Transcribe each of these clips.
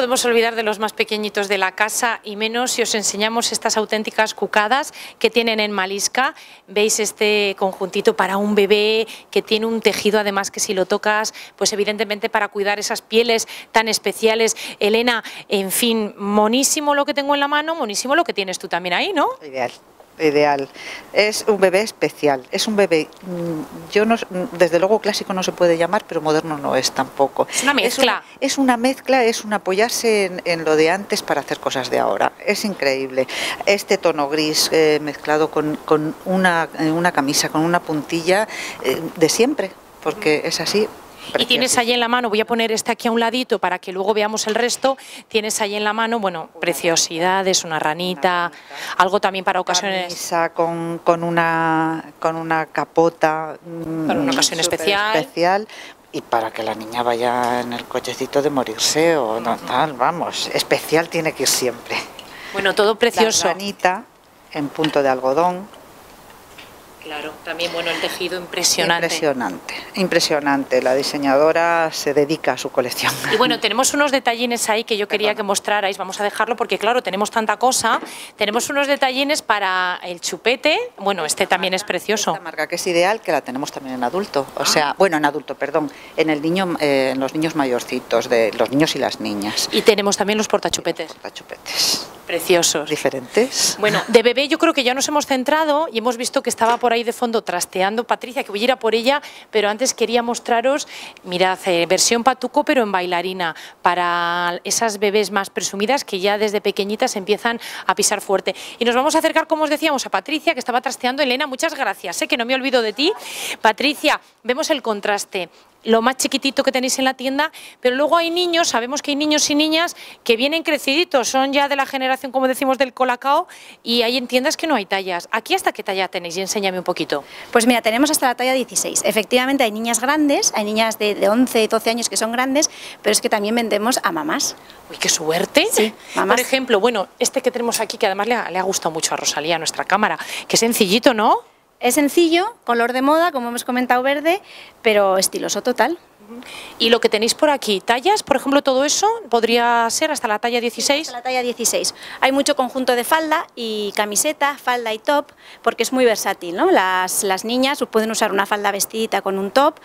podemos olvidar de los más pequeñitos de la casa y menos si os enseñamos estas auténticas cucadas que tienen en Malisca. Veis este conjuntito para un bebé que tiene un tejido además que si lo tocas, pues evidentemente para cuidar esas pieles tan especiales. Elena, en fin, monísimo lo que tengo en la mano, monísimo lo que tienes tú también ahí, ¿no? Ideal ideal. Es un bebé especial, es un bebé, mm, yo no, desde luego clásico no se puede llamar, pero moderno no es tampoco. Es una mezcla. Es una, mezcla, es un apoyarse en, lo de antes para hacer cosas de ahora. Es increíble. Este tono gris eh, mezclado con, una, una, camisa, con una puntilla eh, de siempre, porque es así, y tienes ahí en la mano, voy a poner este aquí a un ladito para que luego veamos el resto, tienes ahí en la mano, bueno, preciosidades, una ranita, algo también para ocasiones... Camisa con, con, una, con una capota... Mm, para una ocasión especial. especial y para que la niña vaya en el cochecito de morirse o no tal, vamos, especial tiene que ir siempre. Bueno, todo precioso. La ranita en punto de algodón, Claro, también bueno, el tejido impresionante. Impresionante, impresionante. La diseñadora se dedica a su colección. Y bueno, tenemos unos detallines ahí que yo quería que mostrarais. Vamos a dejarlo porque claro, tenemos tanta cosa. Tenemos unos detallines para el chupete. Bueno, este también es precioso. Esta marca que es ideal, que la tenemos también en adulto. O sea, ah. bueno, en adulto, perdón, en el niño, eh, en los niños mayorcitos, de los niños y las niñas. Y tenemos también los portachupetes. Portachupetes. Preciosos. Diferentes. Bueno, de bebé yo creo que ya nos hemos centrado y hemos visto que estaba por ahí de fondo trasteando Patricia, que voy a ir a por ella, pero antes quería mostraros, mirad, eh, versión patuco pero en bailarina, para esas bebés más presumidas que ya desde pequeñitas empiezan a pisar fuerte. Y nos vamos a acercar, como os decíamos, a Patricia, que estaba trasteando. Elena, muchas gracias, sé que no me olvido de ti. Patricia, vemos el contraste lo más chiquitito que tenéis en la tienda, pero luego hay niños, sabemos que hay niños y niñas que vienen creciditos, son ya de la generación, como decimos, del colacao, y hay en tiendas que no hay tallas. ¿Aquí hasta qué talla tenéis? Y enséñame un poquito. Pues mira, tenemos hasta la talla 16. Efectivamente hay niñas grandes, hay niñas de, de 11, 12 años que son grandes, pero es que también vendemos a mamás. Uy, qué suerte. Sí, mamás. Por ejemplo, bueno, este que tenemos aquí, que además le ha, le ha gustado mucho a Rosalía, a nuestra cámara, que sencillito, ¿no? Es sencillo, color de moda, como hemos comentado, verde, pero estiloso total. Y lo que tenéis por aquí, tallas, por ejemplo, todo eso podría ser hasta la talla 16. Hasta la talla 16. Hay mucho conjunto de falda y camiseta, falda y top, porque es muy versátil, ¿no? Las, las niñas pueden usar una falda vestidita con un top,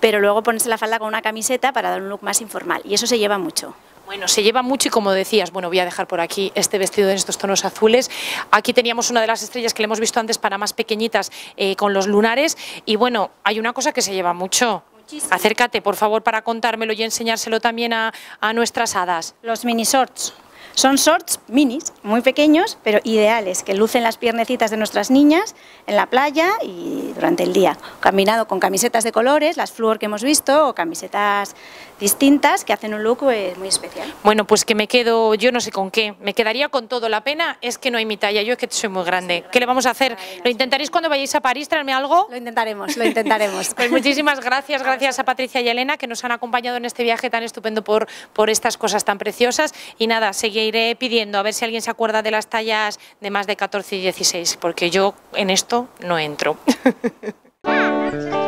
pero luego ponerse la falda con una camiseta para dar un look más informal, y eso se lleva mucho. Bueno, se lleva mucho y como decías, bueno, voy a dejar por aquí este vestido en estos tonos azules. Aquí teníamos una de las estrellas que le hemos visto antes para más pequeñitas eh, con los lunares y bueno, hay una cosa que se lleva mucho, Acércate, por favor, para contármelo y enseñárselo también a, a nuestras hadas. Los mini shorts. Son shorts minis, muy pequeños, pero ideales, que lucen las piernecitas de nuestras niñas en la playa y durante el día. Combinado con camisetas de colores, las flúor que hemos visto, o camisetas distintas que hacen un look eh, muy especial. Bueno, pues que me quedo, yo no sé con qué, me quedaría con todo. La pena es que no hay mi talla, yo es que soy muy grande. ¿Qué le vamos a hacer? ¿Lo intentaréis cuando vayáis a París, traerme algo? Lo intentaremos, lo intentaremos. pues muchísimas gracias, gracias a Patricia y Elena que nos han acompañado en este viaje tan estupendo por, por estas cosas tan preciosas. Y nada, iré pidiendo a ver si alguien se acuerda de las tallas de más de 14 y 16, porque yo en esto no entro.